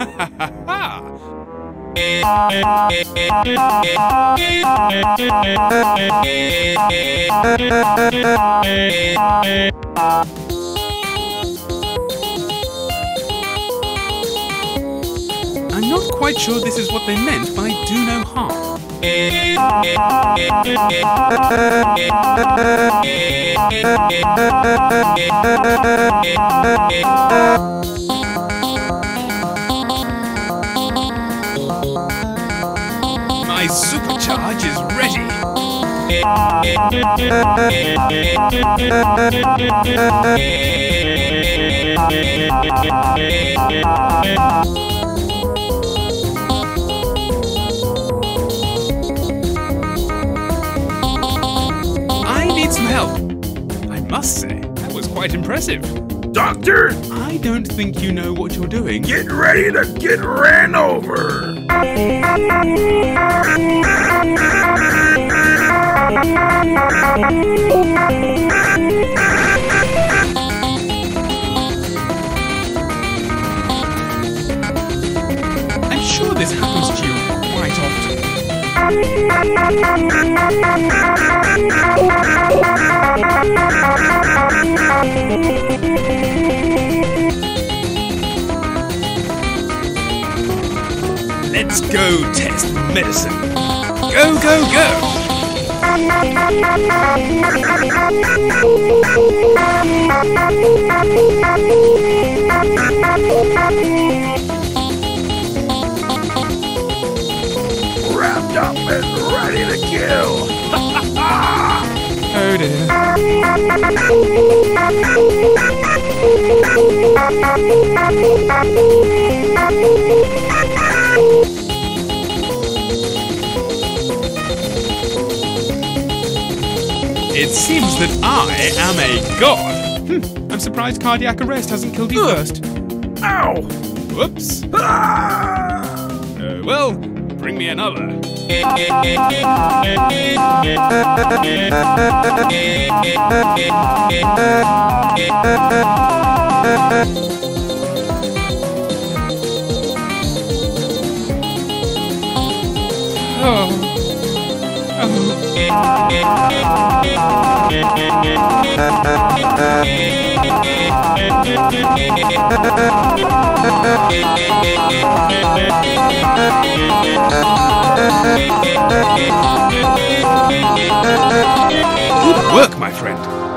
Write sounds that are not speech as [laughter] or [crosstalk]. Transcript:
I'm not quite sure this is what they meant by do no harm. Supercharge is ready. I need some help. I must say, that was quite impressive. Doctor, I don't think you know what you're doing. get ready to get ran over. I'm sure this happens to you quite often. Let's go test medicine. Go, go, go! Wrapped up and ready to kill. Oh dear. [laughs] It seems that I am a god. Hmm, I'm surprised cardiac arrest hasn't killed you first. Ow! Whoops. Ah! Uh, well, bring me another. Oh. Good work, my friend.